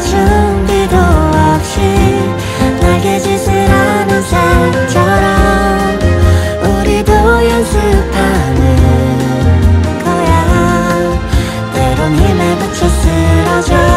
준비도 없이 날개짓을 하는 새처럼 우리도 연습하는 거야. 때론 힘에 붙여 쓰러져